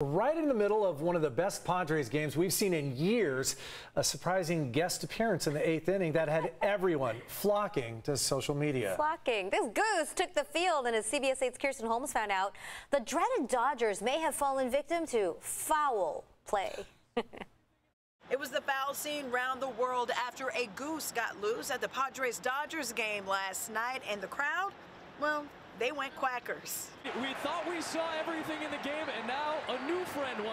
Right in the middle of one of the best Padres games we've seen in years, a surprising guest appearance in the eighth inning that had everyone flocking to social media. Flocking. This goose took the field, and as CBS 8's Kirsten Holmes found out, the dreaded Dodgers may have fallen victim to foul play. It was the fowl seen round the world after a goose got loose at the Padres Dodgers game last night, and the crowd, well, they went quackers. We thought we saw everything in the game, and now a new friend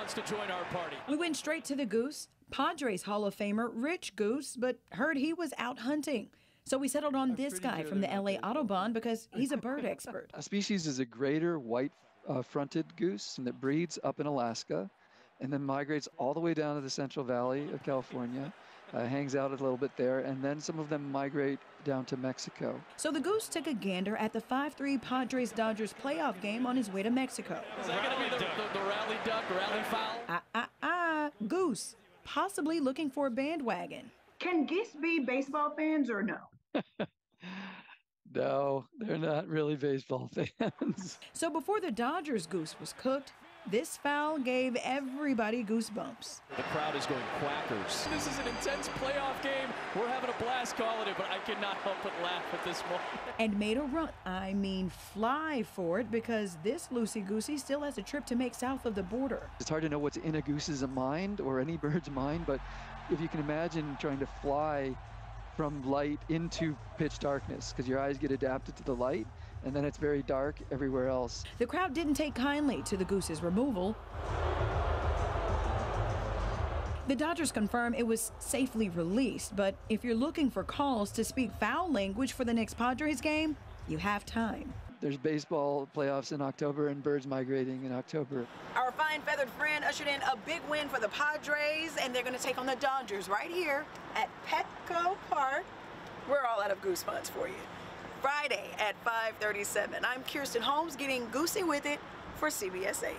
wants to join our party. We went straight to the goose, Padres Hall of Famer Rich Goose, but heard he was out hunting. So we settled on this guy from the LA Audubon because he's a bird expert. A species is a greater white uh, fronted goose and that breeds up in Alaska and then migrates all the way down to the Central Valley of California, uh, hangs out a little bit there, and then some of them migrate down to Mexico. So the Goose took a gander at the 5-3 Padres Dodgers playoff game on his way to Mexico. Is that going to be the, the, the, rally duck, rally fowl? Ah, ah, ah, Goose, possibly looking for a bandwagon. Can geese be baseball fans or no? no, they're not really baseball fans. So before the Dodgers goose was cooked, this fowl gave everybody goosebumps. The crowd is going quackers. This is an intense playoff game. We're having a blast calling it, but I cannot help but laugh at this moment. And made a run, I mean fly for it, because this loosey goosey still has a trip to make south of the border. It's hard to know what's in a goose's mind or any bird's mind, but if you can imagine trying to fly from light into pitch darkness because your eyes get adapted to the light and then it's very dark everywhere else. The crowd didn't take kindly to the goose's removal. The Dodgers confirm it was safely released, but if you're looking for calls to speak foul language for the next Padres game, you have time. There's baseball playoffs in October and birds migrating in October. Our fine feathered friend ushered in a big win for the Padres, and they're going to take on the Dodgers right here at Petco Park. We're all out of goosebumps for you. Friday at 5:37. I'm Kirsten Holmes getting goosey with it for CBS 8.